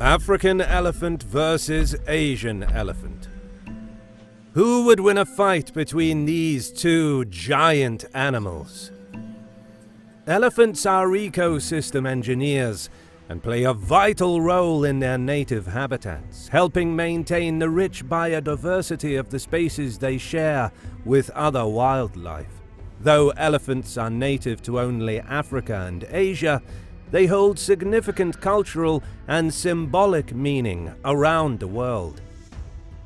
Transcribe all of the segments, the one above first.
African elephant versus Asian elephant. Who would win a fight between these two giant animals? Elephants are ecosystem engineers and play a vital role in their native habitats, helping maintain the rich biodiversity of the spaces they share with other wildlife. Though elephants are native to only Africa and Asia, they hold significant cultural and symbolic meaning around the world.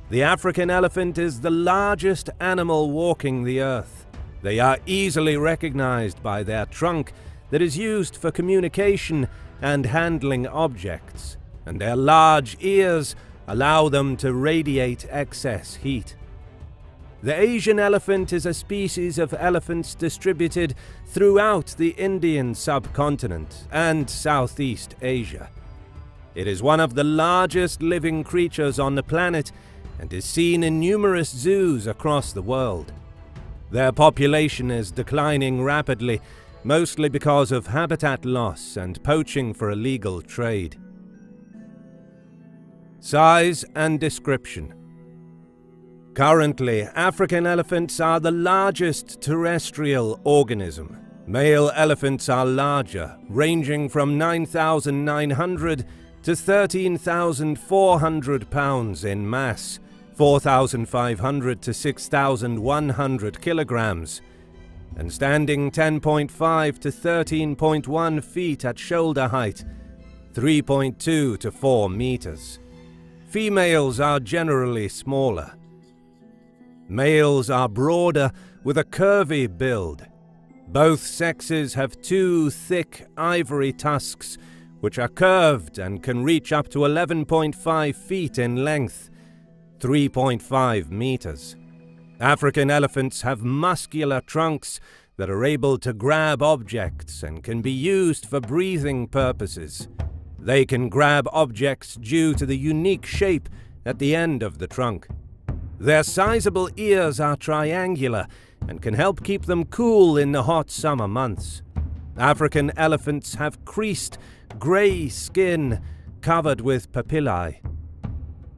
The African elephant is the largest animal walking the earth. They are easily recognized by their trunk that is used for communication and handling objects, and their large ears allow them to radiate excess heat. The Asian elephant is a species of elephants distributed throughout the Indian subcontinent and Southeast Asia. It is one of the largest living creatures on the planet and is seen in numerous zoos across the world. Their population is declining rapidly, mostly because of habitat loss and poaching for illegal trade. Size and description Currently, African elephants are the largest terrestrial organism. Male elephants are larger, ranging from 9,900 to 13,400 pounds in mass, 4,500 to 6,100 kilograms, and standing 10.5 to 13.1 feet at shoulder height, 3.2 to 4 meters. Females are generally smaller. Males are broader with a curvy build. Both sexes have two thick ivory tusks, which are curved and can reach up to 11.5 feet in length, 3.5 meters. African elephants have muscular trunks that are able to grab objects and can be used for breathing purposes. They can grab objects due to the unique shape at the end of the trunk. Their sizable ears are triangular and can help keep them cool in the hot summer months. African elephants have creased, grey skin covered with papillae.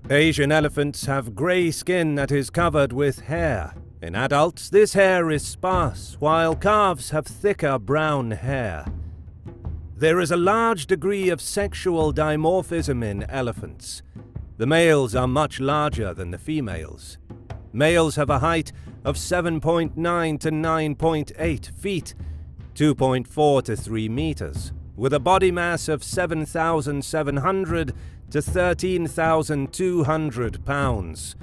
Asian elephants have grey skin that is covered with hair. In adults, this hair is sparse, while calves have thicker brown hair. There is a large degree of sexual dimorphism in elephants. The males are much larger than the females. Males have a height of 7.9 to 9.8 feet, 2.4 to 3 meters, with a body mass of 7,700 to 13,200 pounds,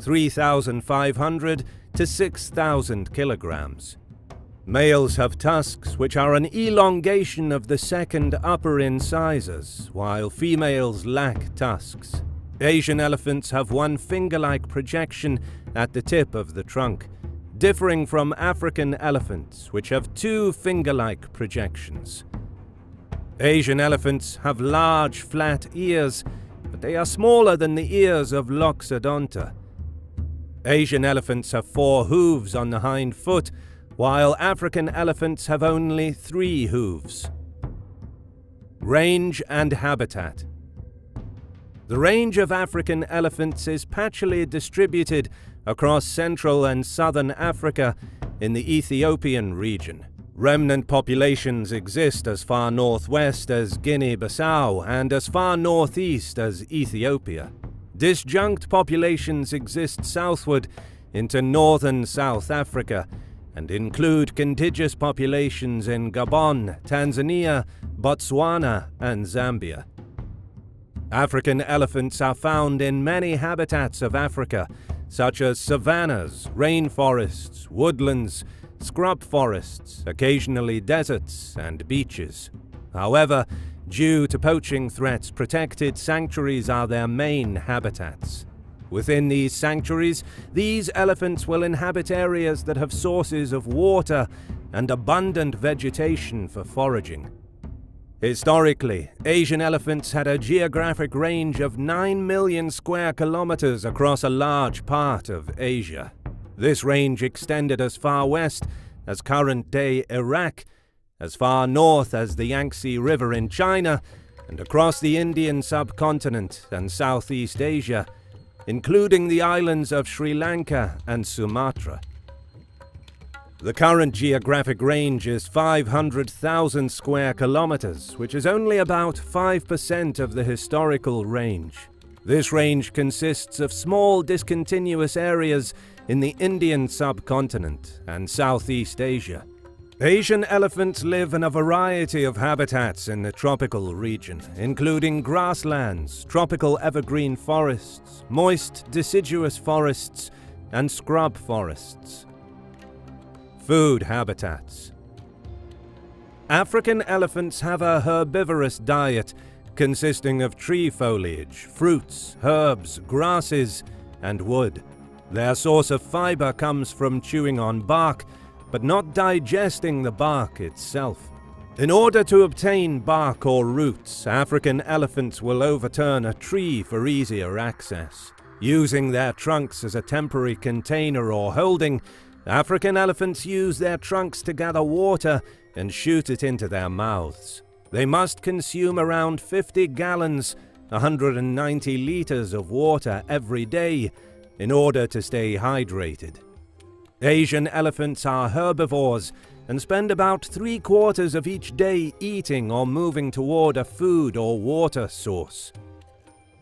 3,500 to 6,000 kilograms. Males have tusks which are an elongation of the second upper incisors, while females lack tusks. Asian elephants have one finger-like projection at the tip of the trunk, differing from African elephants, which have two finger-like projections. Asian elephants have large, flat ears, but they are smaller than the ears of Loxodonta. Asian elephants have four hooves on the hind foot, while African elephants have only three hooves. Range and habitat. The range of African elephants is patchily distributed across central and southern Africa in the Ethiopian region. Remnant populations exist as far northwest as Guinea-Bissau and as far northeast as Ethiopia. Disjunct populations exist southward into northern South Africa and include contiguous populations in Gabon, Tanzania, Botswana, and Zambia. African elephants are found in many habitats of Africa, such as savannas, rainforests, woodlands, scrub forests, occasionally deserts, and beaches. However, due to poaching threats, protected sanctuaries are their main habitats. Within these sanctuaries, these elephants will inhabit areas that have sources of water and abundant vegetation for foraging. Historically, Asian elephants had a geographic range of 9 million square kilometers across a large part of Asia. This range extended as far west as current-day Iraq, as far north as the Yangtze River in China, and across the Indian subcontinent and Southeast Asia, including the islands of Sri Lanka and Sumatra. The current geographic range is 500,000 square kilometers, which is only about 5% of the historical range. This range consists of small discontinuous areas in the Indian subcontinent and Southeast Asia. Asian elephants live in a variety of habitats in the tropical region, including grasslands, tropical evergreen forests, moist deciduous forests, and scrub forests. Food habitats. African elephants have a herbivorous diet consisting of tree foliage, fruits, herbs, grasses, and wood. Their source of fiber comes from chewing on bark, but not digesting the bark itself. In order to obtain bark or roots, African elephants will overturn a tree for easier access. Using their trunks as a temporary container or holding, African elephants use their trunks to gather water and shoot it into their mouths. They must consume around 50 gallons, 190 liters of water every day in order to stay hydrated. Asian elephants are herbivores and spend about three quarters of each day eating or moving toward a food or water source.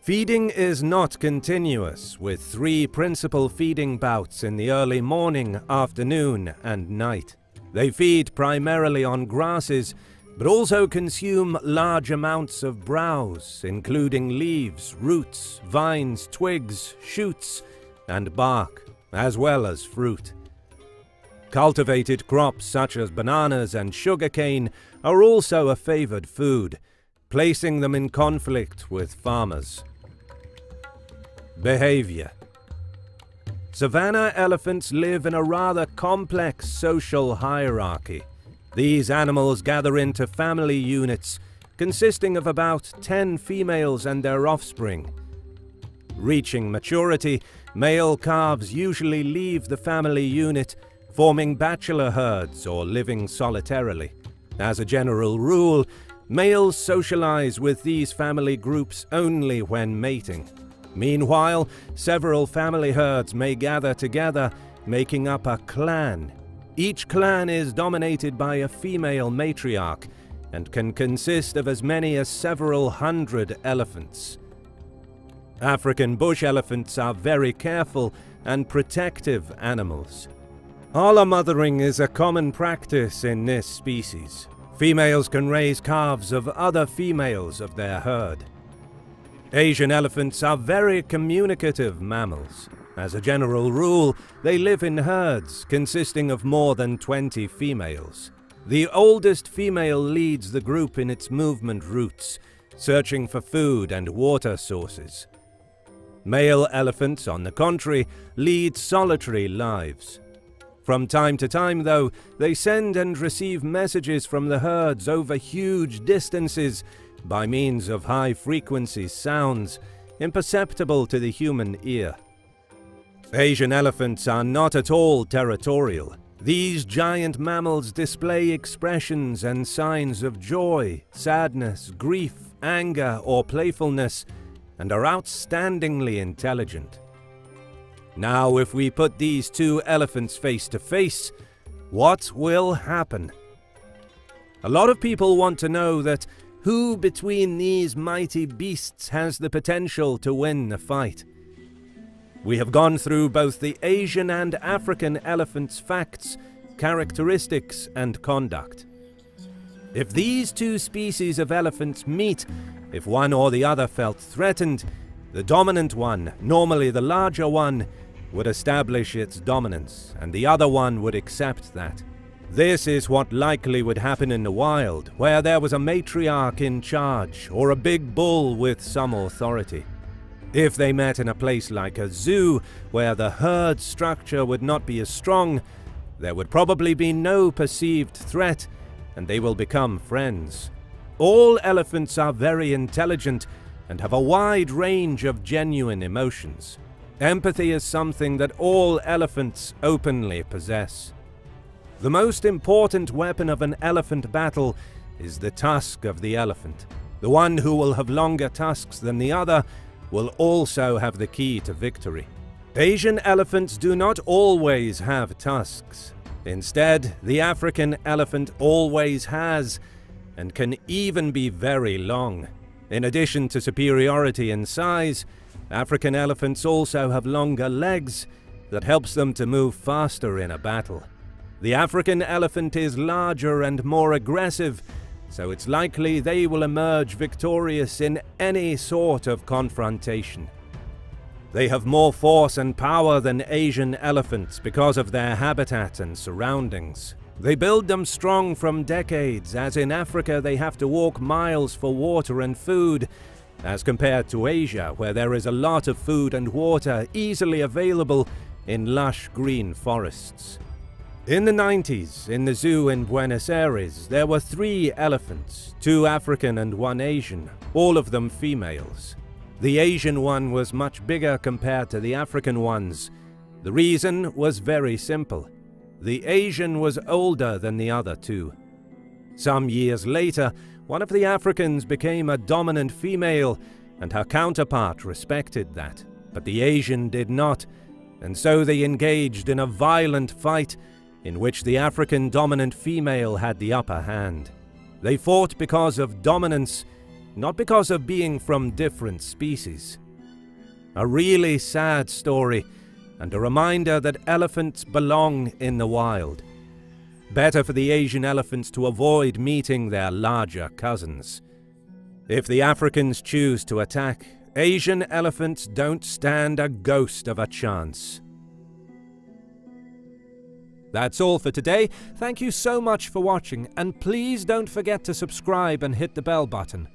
Feeding is not continuous, with three principal feeding bouts in the early morning, afternoon, and night. They feed primarily on grasses, but also consume large amounts of browse, including leaves, roots, vines, twigs, shoots, and bark, as well as fruit. Cultivated crops such as bananas and sugarcane are also a favored food, placing them in conflict with farmers. Behavior Savannah elephants live in a rather complex social hierarchy. These animals gather into family units consisting of about 10 females and their offspring. Reaching maturity, male calves usually leave the family unit, forming bachelor herds or living solitarily. As a general rule, males socialize with these family groups only when mating. Meanwhile, several family herds may gather together, making up a clan. Each clan is dominated by a female matriarch and can consist of as many as several hundred elephants. African bush elephants are very careful and protective animals. Allomothering is a common practice in this species. Females can raise calves of other females of their herd. Asian elephants are very communicative mammals. As a general rule, they live in herds consisting of more than 20 females. The oldest female leads the group in its movement routes, searching for food and water sources. Male elephants, on the contrary, lead solitary lives. From time to time, though, they send and receive messages from the herds over huge distances by means of high-frequency sounds imperceptible to the human ear. Asian elephants are not at all territorial. These giant mammals display expressions and signs of joy, sadness, grief, anger, or playfulness, and are outstandingly intelligent. Now, if we put these two elephants face to face, what will happen? A lot of people want to know that who between these mighty beasts has the potential to win the fight? We have gone through both the Asian and African elephant's facts, characteristics, and conduct. If these two species of elephants meet, if one or the other felt threatened, the dominant one, normally the larger one, would establish its dominance, and the other one would accept that. This is what likely would happen in the wild, where there was a matriarch in charge or a big bull with some authority. If they met in a place like a zoo, where the herd structure would not be as strong, there would probably be no perceived threat, and they will become friends. All elephants are very intelligent and have a wide range of genuine emotions. Empathy is something that all elephants openly possess. The most important weapon of an elephant battle is the tusk of the elephant. The one who will have longer tusks than the other will also have the key to victory. Asian elephants do not always have tusks. Instead, the African elephant always has, and can even be very long. In addition to superiority in size, African elephants also have longer legs that helps them to move faster in a battle. The African elephant is larger and more aggressive, so it's likely they will emerge victorious in any sort of confrontation. They have more force and power than Asian elephants because of their habitat and surroundings. They build them strong from decades, as in Africa they have to walk miles for water and food, as compared to Asia, where there is a lot of food and water easily available in lush green forests. In the 90s, in the zoo in Buenos Aires, there were three elephants, two African and one Asian, all of them females. The Asian one was much bigger compared to the African ones. The reason was very simple. The Asian was older than the other two. Some years later, one of the Africans became a dominant female, and her counterpart respected that. But the Asian did not, and so they engaged in a violent fight in which the African dominant female had the upper hand. They fought because of dominance, not because of being from different species. A really sad story, and a reminder that elephants belong in the wild. Better for the Asian elephants to avoid meeting their larger cousins. If the Africans choose to attack, Asian elephants don't stand a ghost of a chance. That's all for today. Thank you so much for watching, and please don't forget to subscribe and hit the bell button.